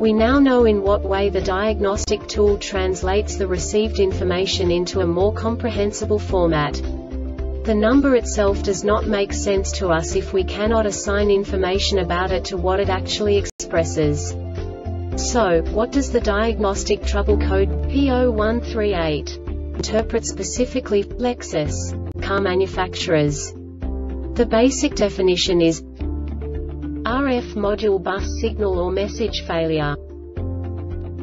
We now know in what way the diagnostic tool translates the received information into a more comprehensible format. The number itself does not make sense to us if we cannot assign information about it to what it actually expresses. So, what does the diagnostic trouble code P0138 interpret specifically Lexus car manufacturers? The basic definition is RF module bus signal or message failure.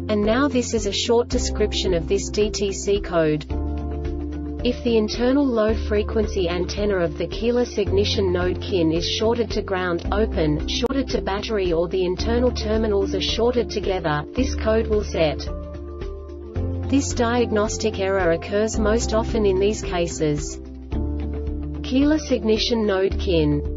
And now this is a short description of this DTC code. If the internal low-frequency antenna of the keyless ignition node KIN is shorted to ground, open, shorted to battery or the internal terminals are shorted together, this code will set. This diagnostic error occurs most often in these cases. Keyless ignition node KIN